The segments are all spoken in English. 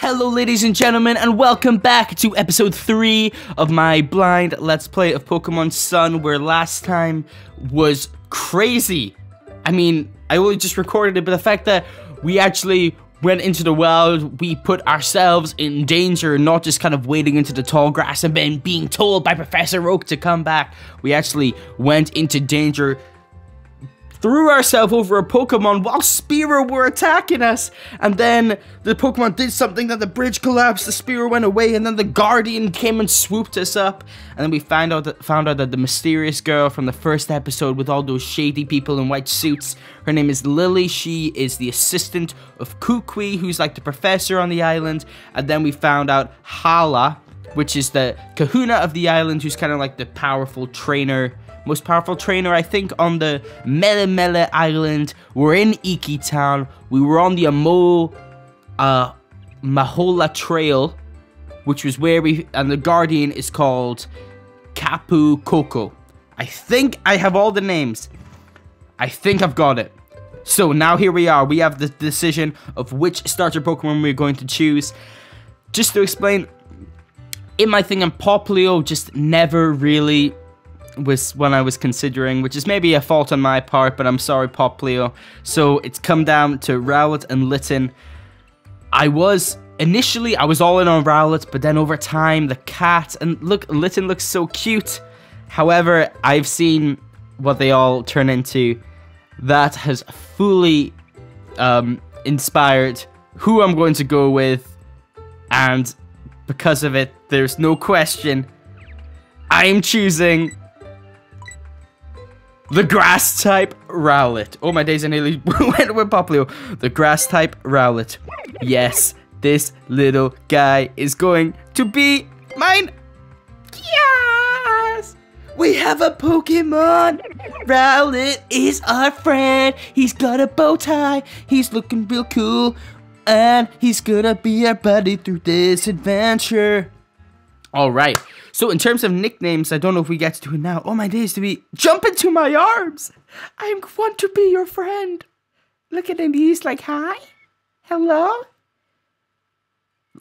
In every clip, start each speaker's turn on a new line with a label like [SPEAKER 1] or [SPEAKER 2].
[SPEAKER 1] Hello ladies and gentlemen and welcome back to episode 3 of my blind let's play of Pokemon Sun where last time was crazy. I mean, I only just recorded it but the fact that we actually went into the wild, we put ourselves in danger, not just kind of wading into the tall grass and then being told by Professor Oak to come back. We actually went into danger threw ourselves over a Pokemon while Spearow were attacking us. And then the Pokemon did something that the bridge collapsed, the Spearow went away, and then the Guardian came and swooped us up. And then we found out that, found out that the mysterious girl from the first episode with all those shady people in white suits, her name is Lillie. She is the assistant of Kukui, who's like the professor on the island. And then we found out Hala, which is the kahuna of the island, who's kind of like the powerful trainer most powerful trainer, I think, on the Melemele Island. We're in Iki Town. We were on the Amo uh, Mahola Trail, which was where we, and the Guardian is called Tapu Koko. I think I have all the names. I think I've got it. So now here we are. We have the decision of which starter Pokemon we're going to choose. Just to explain, in my thing, and Popplio just never really was when I was considering, which is maybe a fault on my part, but I'm sorry, Popplio. So it's come down to Rowlet and Litten. I was initially I was all in on Rowlet, but then over time the cat and look Litten looks so cute. However, I've seen what they all turn into. That has fully um, inspired who I'm going to go with, and because of it, there's no question. I'm choosing the grass type Rowlet. Oh my days, I nearly went with Popplio. The grass type Rowlet. Yes, this little guy is going to be mine. Yes! We have a Pokemon. Rowlet is our friend. He's got a bow tie. He's looking real cool. And he's gonna be our buddy through this adventure. All right. So in terms of nicknames, I don't know if we get to do it now. Oh my days, do we jump into my arms? I want to be your friend. Look at him, he's like, hi, hello.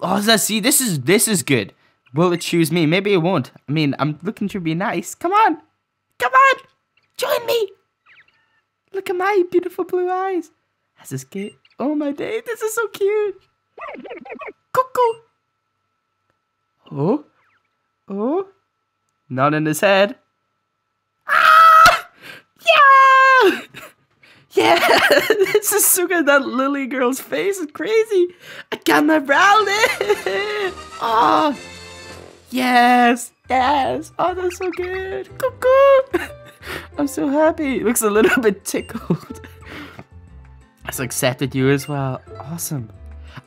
[SPEAKER 1] Oh, see, this is this is good. Will it choose me? Maybe it won't. I mean, I'm looking to be nice. Come on, come on, join me. Look at my beautiful blue eyes. That's this kid. Oh my day, this is so cute. Cuckoo. Oh. Oh, not in his head. Ah! Yeah! Yeah, this is so good. That Lillie girl's face is crazy. I got my Rowlet. Oh, yes, yes. Oh, that's so good. Cuckoo. I'm so happy. It looks a little bit tickled. It's accepted you as well. Awesome.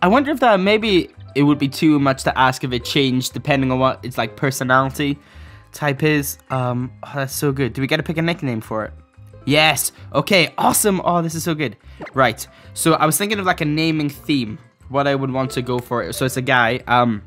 [SPEAKER 1] I wonder if that maybe it would be too much to ask if it changed depending on what its like personality type is. Um, oh, that's so good. Do we get to pick a nickname for it? Yes. Okay. Awesome. Oh, this is so good. Right. So I was thinking of like a naming theme. What I would want to go for. So it's a guy. Um,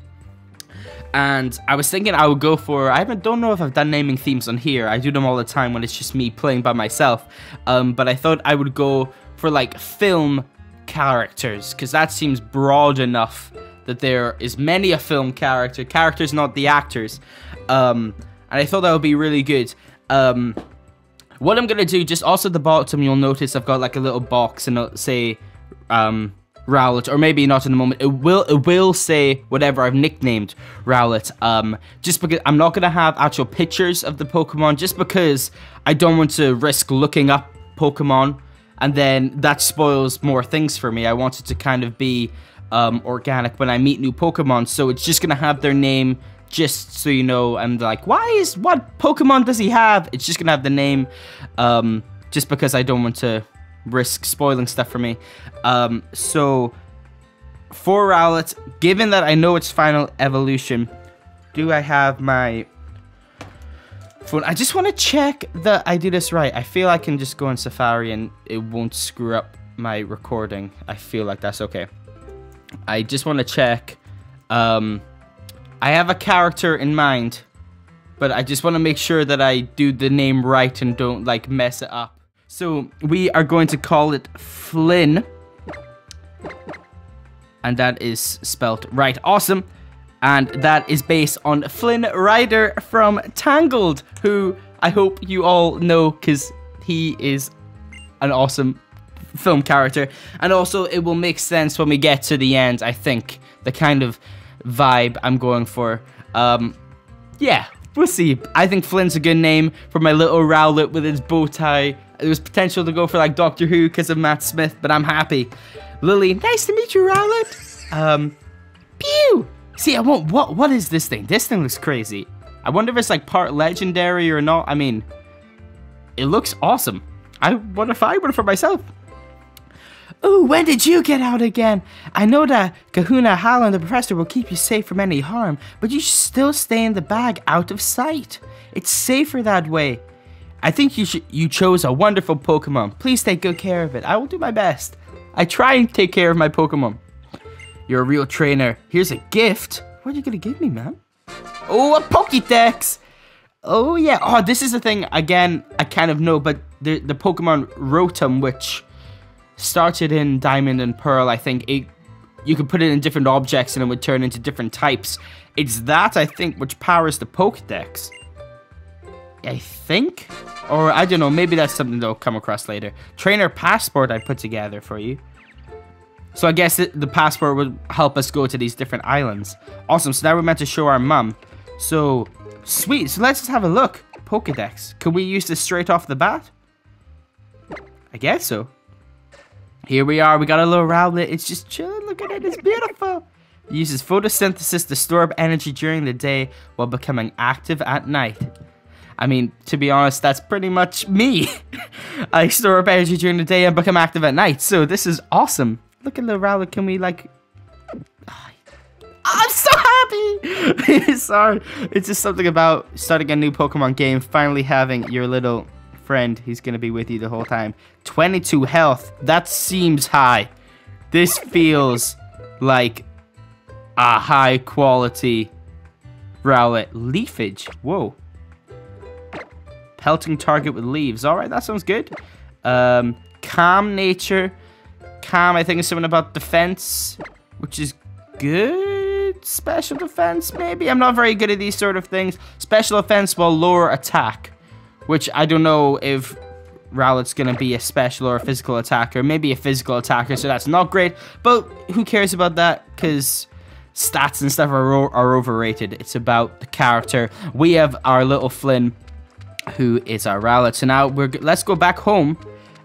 [SPEAKER 1] and I was thinking I would go for. I don't know if I've done naming themes on here. I do them all the time when it's just me playing by myself. Um, but I thought I would go for like film characters because that seems broad enough that there is many a film character, characters not the actors. Um, and I thought that would be really good. Um, what I'm gonna do, just also at the bottom, you'll notice I've got like a little box and it'll say um, Rowlet, or maybe not in the moment. It will it will say whatever I've nicknamed Rowlet. Um, just because I'm not gonna have actual pictures of the Pokemon, just because I don't want to risk looking up Pokemon, and then that spoils more things for me. I want it to kind of be um, organic when I meet new Pokemon. So it's just gonna have their name just so you know. And like, why is what Pokemon does he have? It's just gonna have the name, um, just because I don't want to risk spoiling stuff for me. Um, so for Rowlet, given that I know its final evolution, do I have my phone? I just want to check that I do this right. I feel I can just go on Safari and it won't screw up my recording. I feel like that's okay. I just want to check. Um, I have a character in mind, but I just want to make sure that I do the name right and don't like mess it up. So we are going to call it Flynn. And that is spelt right. Awesome. And that is based on Flynn Rider from Tangled, who I hope you all know because he is an awesome film character. And also, it will make sense when we get to the end, I think, the kind of vibe I'm going for. Um, yeah, we'll see. I think Flynn's a good name for my little Rowlet with his bow tie. There's potential to go for like Doctor Who because of Matt Smith, but I'm happy. Lillie, nice to meet you, Rowlet. Um, pew! See, I want, what, what is this thing? This thing looks crazy. I wonder if it's like part legendary or not. I mean, it looks awesome. I wonder if I want for myself. Ooh, when did you get out again? I know that Kahuna, Hal, and the Professor will keep you safe from any harm, but you should still stay in the bag out of sight. It's safer that way. I think you you chose a wonderful Pokemon. Please take good care of it. I will do my best. I try and take care of my Pokemon. You're a real trainer. Here's a gift. What are you gonna give me, man? Oh, a Pokédex! Oh yeah. Oh, this is the thing. Again, I kind of know, but the the Pokemon Rotom, which started in Diamond and Pearl, I think it you could put it in different objects and it would turn into different types. It's that I think which powers the Pokédex. I think, or I don't know. Maybe that's something they'll come across later. Trainer passport I put together for you. So I guess it, the passport would help us go to these different islands. Awesome. So now we're meant to show our mum. So sweet. So let's just have a look. Pokedex. Can we use this straight off the bat? I guess so. Here we are. We got a little Rowlet. It's just chilling. Look at it. It's beautiful. It uses photosynthesis to store up energy during the day while becoming active at night. I mean, to be honest, that's pretty much me. I store up energy during the day and become active at night. So this is awesome. Look at little Rowlet. Can we like... I'm so happy! Sorry. It's just something about starting a new Pokemon game, finally having your little friend who's going to be with you the whole time. 22 health. That seems high. This feels like a high quality Rowlet. Leafage. Whoa. Pelting target with leaves. Alright, that sounds good. Um, calm nature. Calm, I think, is something about defense, which is good. Special defense, maybe? I'm not very good at these sort of things. Special defense will lower attack which I don't know if Rowlet's going to be a special or a physical attacker. Maybe a physical attacker, so that's not great. But who cares about that? Because stats and stuff are, are overrated. It's about the character. We have our little Flynn, who is our Rowlet. So now we're let's go back home,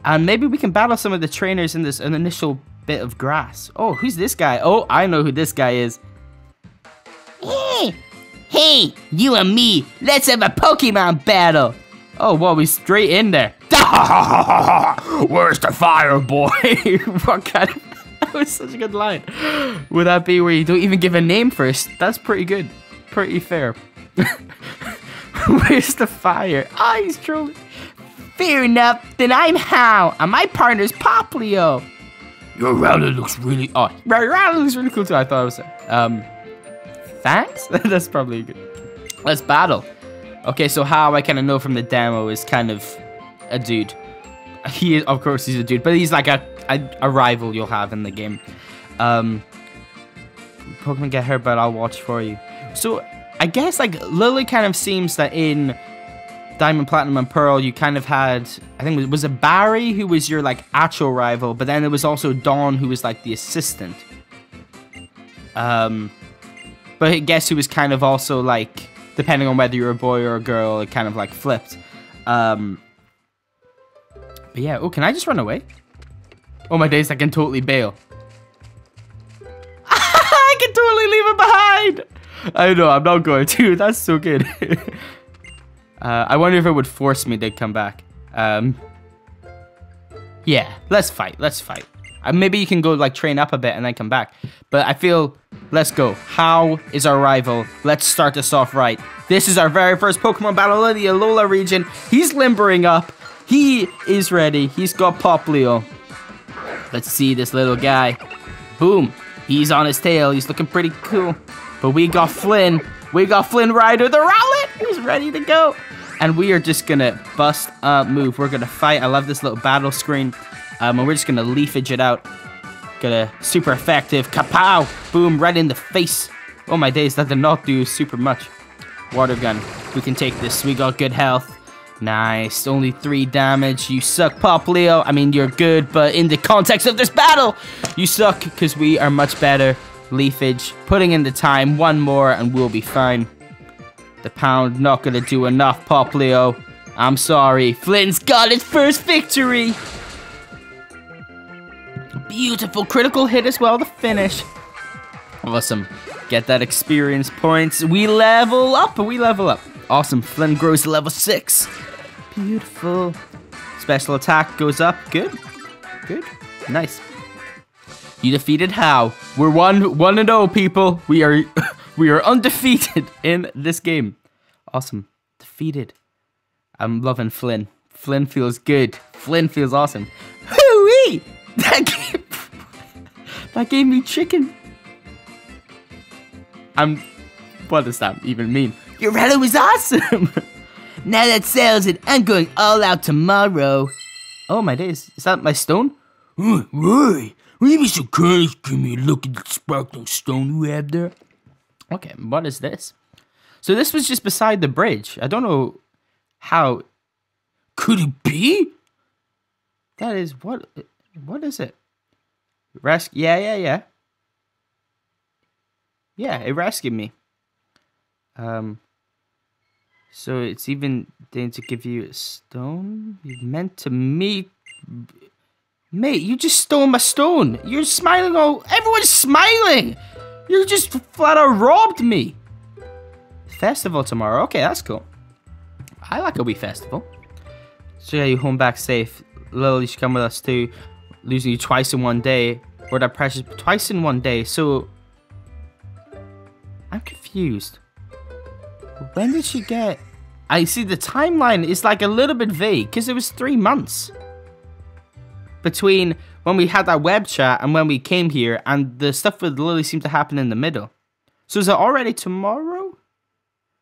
[SPEAKER 1] and maybe we can battle some of the trainers in this initial bit of grass. Oh, who's this guy? Oh, I know who this guy is.
[SPEAKER 2] Hey, hey, you and me, let's have a Pokemon battle.
[SPEAKER 1] Oh, well, we straight in there.
[SPEAKER 3] Where's the fire, boy?
[SPEAKER 1] what kind of... That was such a good line. Would that be where you don't even give a name first? That's pretty good. Pretty fair. Where's the fire? Ah, oh, he's trolling.
[SPEAKER 2] Fair enough. Then I'm Hau, and my partner's Popplio.
[SPEAKER 3] Your Rowlet looks really...
[SPEAKER 1] Oh, your Rowlet looks really cool too. I thought it was... Um, thanks? That's probably good. Let's battle. Okay, so Hau I kind of know from the demo is kind of a dude. He of course, he's a dude, but he's like a, a, a rival you'll have in the game. Um, Pokemon get hurt, but I'll watch for you. So I guess like Lillie kind of seems that in Diamond, Platinum, and Pearl, you kind of had, I think, was it Barry who was your like actual rival, but then there was also Dawn who was like the assistant. Um, but I guess who was kind of also like depending on whether you're a boy or a girl, it kind of like flipped. Um, but yeah, oh, can I just run away? Oh my days, I can totally bail. I can totally leave it behind. I know, I'm not going to. That's so good. uh, I wonder if it would force me to come back. Um, yeah, let's fight. Let's fight. Uh, maybe you can go like train up a bit and then come back. But I feel, let's go. Hau is our rival? Let's start this off right. This is our very first Pokemon battle in the Alola region. He's limbering up. He is ready. He's got Popplio. Let's see this little guy. Boom. He's on his tail. He's looking pretty cool. But we got Flynn. We got Flynn Rider, the Rowlet. He's ready to go. And we are just going to bust a move. We're going to fight. I love this little battle screen. Um, and we're just going to leafage it out. Got a super effective kapow! Boom, right in the face. Oh my days, that did not do super much. Water gun. We can take this. We got good health. Nice. Only three damage. You suck, Popplio. I mean, you're good, but in the context of this battle, you suck because we are much better. Leafage. Putting in the time. One more and we'll be fine. The pound not gonna do enough, Popplio. I'm sorry. Flynn's got his first victory. Beautiful critical hit as well to finish. Awesome. Get that experience points. We level up. We level up. Awesome. Flynn grows to level 6. Beautiful. Special attack goes up. Good. Good. Nice. You defeated Hau. We're 1 1 and 0 people. We are we are undefeated in this game. Awesome. Defeated. I'm loving Flynn. Flynn feels good. Flynn feels awesome. Hooey! That gave, that gave me chicken. I'm. What does that even mean?
[SPEAKER 2] Your rally was awesome. now that settles it. I'm going all out tomorrow.
[SPEAKER 1] Oh my days! Is that my stone?
[SPEAKER 3] Uh, Rory, will you be so kind as give me a look at the sparkling stone you have there?
[SPEAKER 1] Okay, what is this? So this was just beside the bridge. I don't know how.
[SPEAKER 3] Could it be?
[SPEAKER 1] That is what? What is it? Rescue? Yeah, yeah, yeah. Yeah, it rescued me. Um. So it's even going to give you a stone. You meant to meet, mate. You just stole my stone. You're smiling all. Everyone's smiling. You just flat out robbed me. Festival tomorrow. Okay, that's cool. I like a wee festival. So yeah, you home back safe. Lillie, you should come with us too. Losing you twice in one day. Or that precious twice in one day. So I'm confused. When did she get? I see the timeline is like a little bit vague because it was three months between when we had that web chat and when we came here, and the stuff with Lillie seemed to happen in the middle. So is it already tomorrow?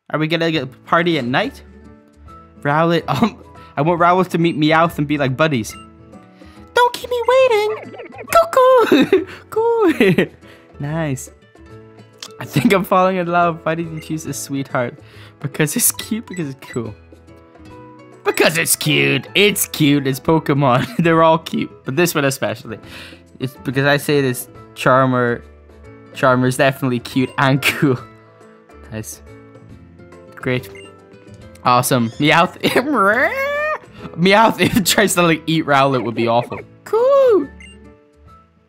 [SPEAKER 1] Are we gonna get a party at night? Rowlet, um, I want Rowlet to meet Meowth and be like buddies. Don't keep me waiting. Cuckoo, cool. nice. I think I'm falling in love. Why did you choose a sweetheart? Because it's cute. Because it's cool. Because it's cute. It's cute. It's Pokemon. They're all cute, but this one especially. It's because I say this Charmer. Charmer is definitely cute and cool. Nice. Great. Awesome. Meowth. Meowth if it tries to like eat Rowlet would be awful. Cool.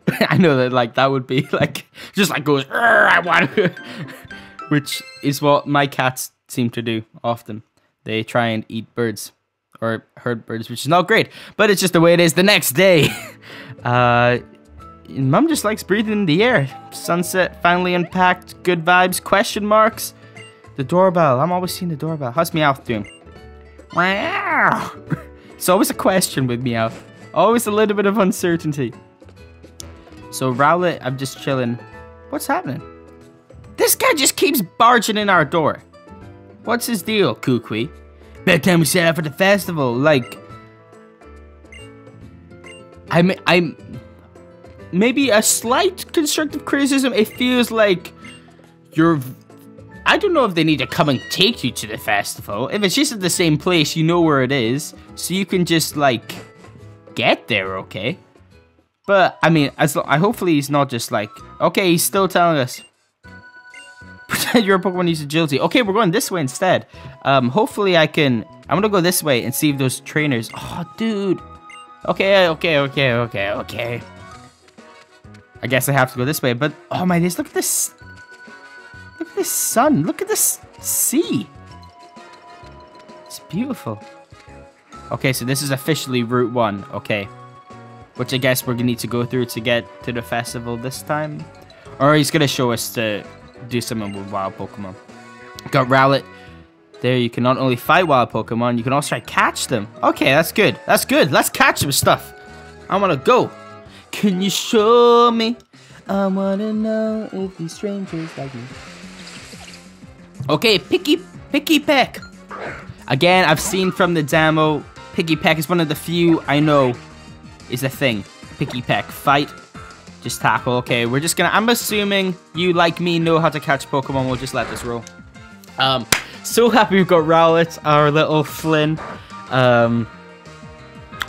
[SPEAKER 1] I know that like that would be like just like goes I want to which is what my cats seem to do often. They try and eat birds or herd birds, which is not great, but it's just the way it is the next day. uh Mum just likes breathing in the air. Sunset finally unpacked. Good vibes. Question marks. The doorbell. I'm always seeing the doorbell. How's Meowth doing? Wow. It's always a question with Meowth. Always a little bit of uncertainty. So Rowlet, I'm just chilling. What's happening? This guy just keeps barging in our door. What's his deal, Kukui? Bedtime we set out for the festival. Like, I'm, I'm, maybe a slight constructive criticism. It feels like you're. I don't know if they need to come and take you to the festival. If it's just at the same place, you know where it is, so you can just like get there. Okay. But I mean, as I hopefully he's not just like okay, he's still telling us. Pretend you're a Pokemon uses agility. Okay, we're going this way instead. Um, hopefully I can. I'm gonna go this way and see if those trainers. Oh, dude. Okay, okay, okay, okay, okay. I guess I have to go this way, but oh my days, look at this. This sun. Look at this sea. It's beautiful. Okay, so this is officially Route 1. Okay. Which I guess we're gonna need to go through to get to the festival this time. Or he's gonna show us to do something with wild Pokemon. Got Rowlet. There, you can not only fight wild Pokemon, you can also try to catch them. Okay, that's good. That's good. Let's catch some stuff. I wanna go. Can you show me? I wanna know if these strangers like me. Okay, Picky Picky Peck. Again, I've seen from the demo, Pikipek is one of the few I know is a thing. Pikipek, fight. Just tackle. Okay, we're just gonna. I'm assuming you, like me, know how to catch Pokemon. We'll just let this roll. Um, so happy we've got Rowlet, our little Flynn. Um,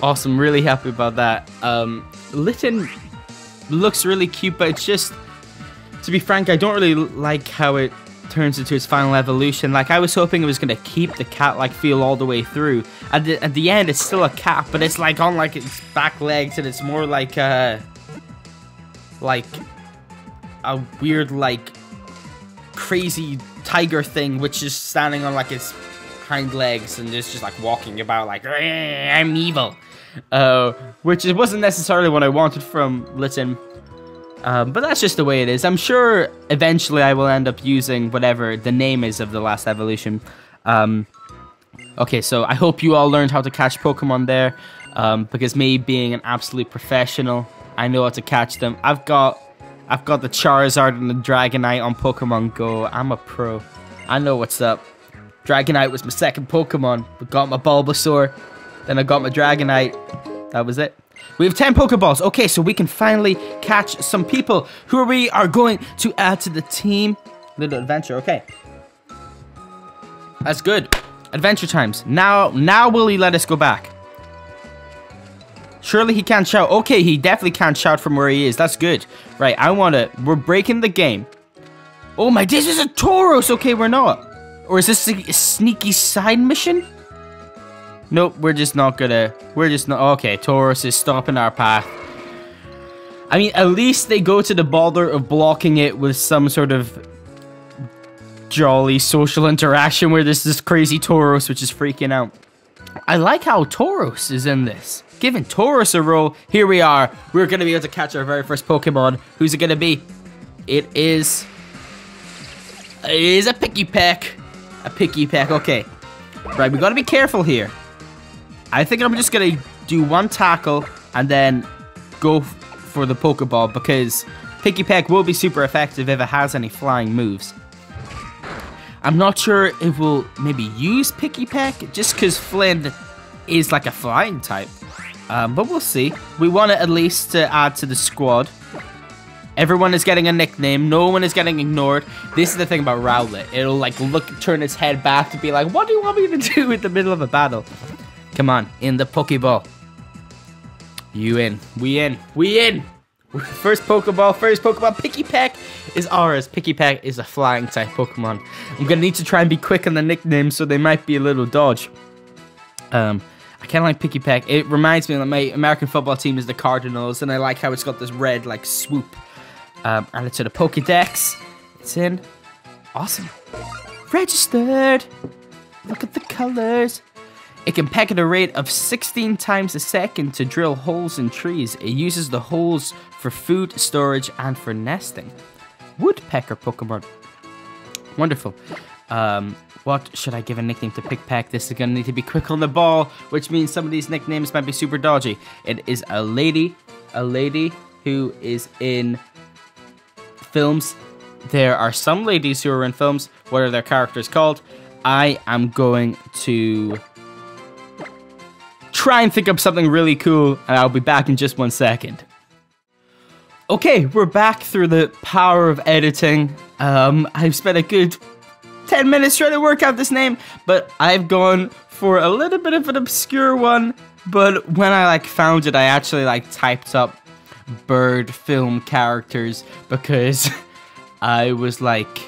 [SPEAKER 1] awesome. Really happy about that. Um, Litten looks really cute, but it's just, to be frank, I don't really like how it turns into its final evolution. Like I was hoping it was gonna keep the cat-like feel all the way through. At the at the end, it's still a cat, but it's like on like its back legs, and it's more like uh like a weird like crazy tiger thing, which is standing on like its hind legs and it's just like walking about like I'm evil. Uh, which it wasn't necessarily what I wanted from Litten. Um, but that's just the way it is. I'm sure eventually I will end up using whatever the name is of the last evolution. Um, okay, so I hope you all learned how to catch Pokemon there. Um, because me being an absolute professional, I know how to catch them. I've got I've got the Charizard and the Dragonite on Pokemon Go. I'm a pro. I know what's up. Dragonite was my second Pokemon. I got my Bulbasaur. Then I got my Dragonite. That was it. We have 10 Pokeballs. Okay, so we can finally catch some people who we are going to add to the team. Little adventure, okay. That's good. Adventure times. Now, now will he let us go back? Surely he can't shout. Okay, he definitely can't shout from where he is. That's good. Right, I want to... We're breaking the game. Oh my, this is a Tauros. Okay, we're not. Or is this a sneaky side mission? Nope, we're just not gonna... We're just not... Okay, Tauros is stopping our path. I mean, at least they go to the bother of blocking it with some sort of jolly social interaction where there's this crazy Tauros which is freaking out. I like how Tauros is in this. Giving Tauros a role, here we are. We're going to be able to catch our very first Pokemon. Who's it going to be? It is... It is a Pikipek. A Pikipek, okay. Right, we got to be careful here. I think I'm just going to do one tackle and then go for the Pokeball because Pikipek will be super effective if it has any flying moves. I'm not sure if we'll maybe use Pikipek just because Flynn is like a flying type. Um, but we'll see. We want it at least to add to the squad. Everyone is getting a nickname. No one is getting ignored. This is the thing about Rowlet. It'll like look, turn its head back to be like, what do you want me to do in the middle of a battle? Come on, in the Pokeball. You in. We in. We in. First Pokeball, first Pokeball. Pikipek is ours. Pikipek is a flying type Pokemon. I'm gonna need to try and be quick on the nicknames, so they might be a little dodge. Um, I kind of like Pikipek. It reminds me that my American football team is the Cardinals, and I like how it's got this red like swoop. Um, add it to the Pokedex. It's in. Awesome. Registered. Look at the colors. It can peck at a rate of 16 times a second to drill holes in trees. It uses the holes for food storage and for nesting. Woodpecker Pokemon. Wonderful. Um, what should I give a nickname to Pikipek? This is gonna need to be quick on the ball, which means some of these nicknames might be super dodgy. It is a lady, a lady who is in films. There are some ladies who are in films. What are their characters called? I am going to try and think up something really cool, and I'll be back in just one second. Okay, we're back through the power of editing. Um, I've spent a good 10 minutes trying to work out this name, but I've gone for a little bit of an obscure one. But when I like found it, I actually like typed up bird film characters because I was like,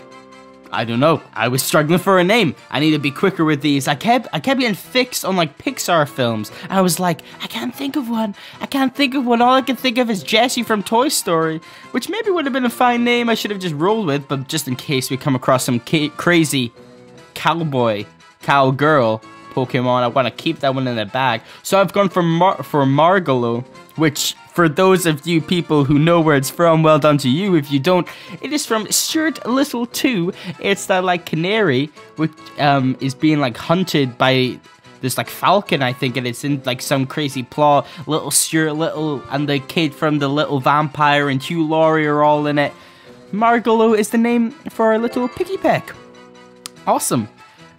[SPEAKER 1] I don't know. I was struggling for a name. I need to be quicker with these. I kept I kept getting fixed on like Pixar films. I was like, I can't think of one. I can't think of one. All I can think of is Jessie from Toy Story, which maybe would have been a fine name. I should have just rolled with, but just in case we come across some crazy cowboy, cowgirl Pokemon, I want to keep that one in the bag. So I've gone for Mar for Margalo, which for those of you people who know where it's from, well done to you. If you don't, it is from Stuart Little 2. It's that like canary, which um, is being like hunted by this like falcon, I think, and it's in like some crazy plot. Little Stuart Little and the kid from the Little Vampire and Hugh Laurie are all in it. Margalo is the name for our little Pikipek. Awesome.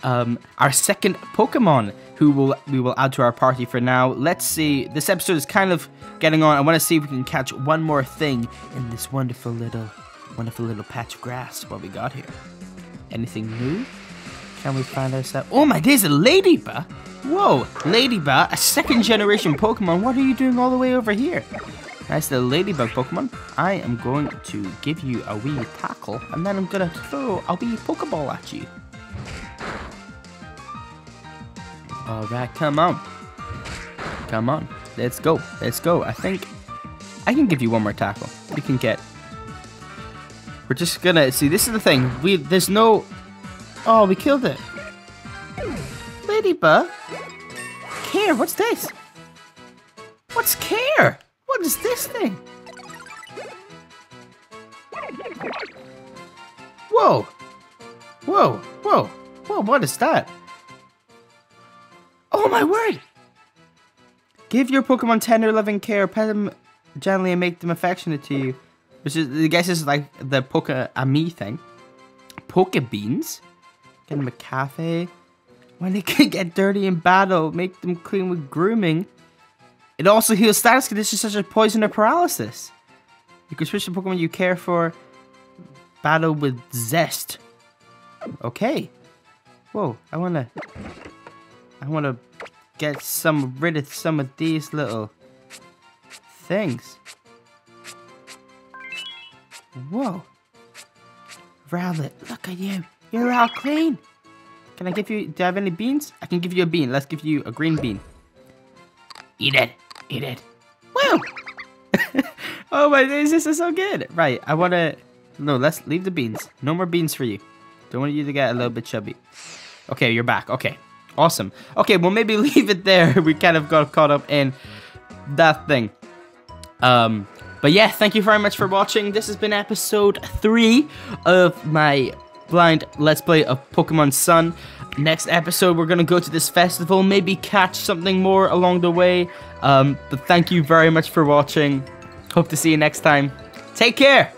[SPEAKER 1] Um, our second Pokemon who will we will add to our party for now. Let's see. This episode is kind of getting on. I want to see if we can catch one more thing in this wonderful little, wonderful little patch of grass. What we got here? Anything new? Can we find ourselves? Oh my days, a ladybug! Whoa, ladybug, a second generation Pokemon. What are you doing all the way over here? That's the ladybug Pokemon. I am going to give you a wee tackle, and then I'm gonna throw a wee Pokeball at you. Alright, come on. Come on. Let's go. Let's go. I think I can give you one more tackle. We can get. We're just gonna see. This is the thing. We there's no. Oh, we killed it. Ladybug. Care. What's this? What's care? What is this thing? Whoa. Whoa. Whoa. Whoa. What is that? Oh my word! Give your Pokemon tender loving care, pet them gently, and make them affectionate to you. Which is, I guess, is like the Poke a me thing. Poke Beans? Get them a cafe. When they can get dirty in battle, make them clean with grooming. It also heals status conditions such as poison or paralysis. You can switch the Pokemon you care for. Battle with zest. Okay. Whoa, I wanna... I want to get some rid of some of these little things. Whoa. Rowlet, look at you. You're all clean. Can I give you, do I have any beans? I can give you a bean. Let's give you a green bean.
[SPEAKER 2] Eat it. Eat it.
[SPEAKER 1] Woo! oh my days, this is so good. Right, I want to, no, let's leave the beans. No more beans for you. Don't want you to get a little bit chubby. Okay, you're back. Okay. Awesome. Okay, well maybe leave it there. We kind of got caught up in that thing. Um, but yeah, thank you very much for watching. This has been episode three of my blind Let's Play of Pokemon Sun. Next episode, we're gonna go to this festival, maybe catch something more along the way. Um, but thank you very much for watching. Hope to see you next time. Take care.